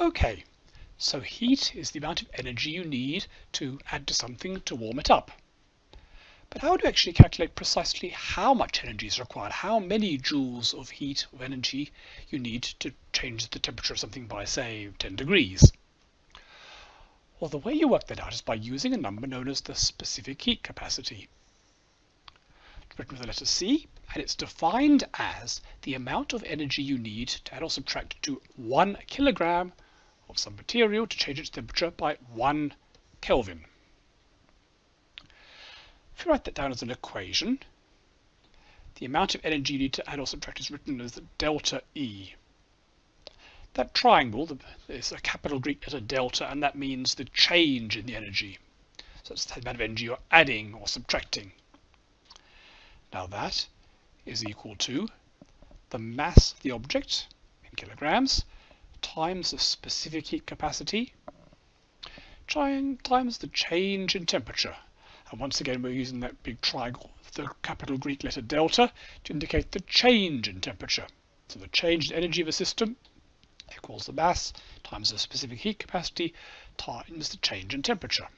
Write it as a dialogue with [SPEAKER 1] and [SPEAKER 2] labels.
[SPEAKER 1] Okay, so heat is the amount of energy you need to add to something to warm it up. But how do you actually calculate precisely how much energy is required? How many joules of heat of energy you need to change the temperature of something by, say, 10 degrees? Well, the way you work that out is by using a number known as the specific heat capacity. It's written with the letter C, and it's defined as the amount of energy you need to add or subtract to one kilogram of some material to change its temperature by one Kelvin. If you write that down as an equation, the amount of energy you need to add or subtract is written as delta E. That triangle is a capital Greek letter delta, and that means the change in the energy. So it's the amount of energy you're adding or subtracting. Now that is equal to the mass of the object in kilograms times the specific heat capacity times the change in temperature. And once again, we're using that big triangle, the capital Greek letter delta, to indicate the change in temperature. So the change in energy of a system equals the mass times the specific heat capacity times the change in temperature.